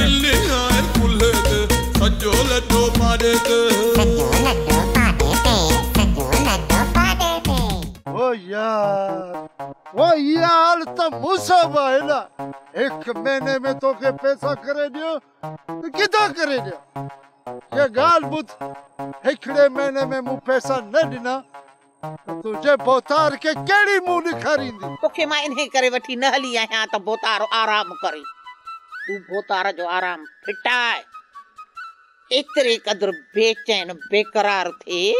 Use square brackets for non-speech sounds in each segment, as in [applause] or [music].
रिल्ले आए कुल्हे ते सजो लड्डो पारे ते ओ यार वो यार तो मुसाबा है ना एक महीने में तो के पैसा करे दियो तो कितना करे दियो? ये गाल बुत हिकड़े महीने में मु पैसा न ॾिना त बोतार के कहिड़ी मुंहुं ॾेखारींदी तोखे माँ इन करे वठी न हली आहियाँ त बोतारो आराम करे। तूं बोतार जो आराम फिटाए। एतिरे क़दुरु बेचैन बेकरार थिए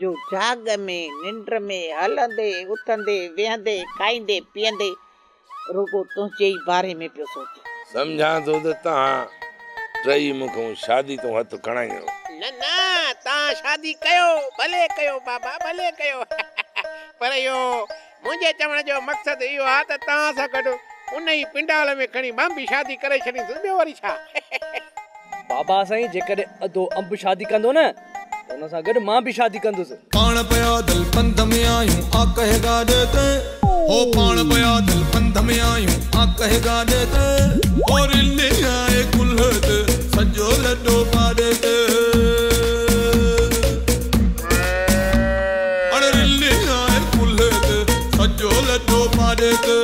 जो जाग में निंड में हलंदे उथंदे वेहंदे खाईंदे पीअंदे रुगो तुंहिंजे ई बारे में पियो सोचे। सम्झां थो त तव्हां टई मूंखां शादी तो हथ खणायो न न तव्हां शादी कयो भले कयो बाबा भले कयो। [laughs] पर इहो मुंहिंजे चवण जो मक़सदु इहो आहे त तव्हां सां गॾु उन ई पिंडाल में खणी माँ बि शादी करे छॾींदुसि ॿियो वरी छा। बाबा साईं जेकॾहिं अधो अंब शादी कंदो न हुन सां गॾु माँ बि शादी कंदुसि। पाण पिया दिल पंध में आहियूं आ कहे गाॾे ते ओ पाण पिया दिल पंध में आहियूं आ कहे गाॾे ते और इन आए कुल ते सॼो लॾो पाड़े ते अरे इन आए कुल ते सॼो लॾो पाड़े ते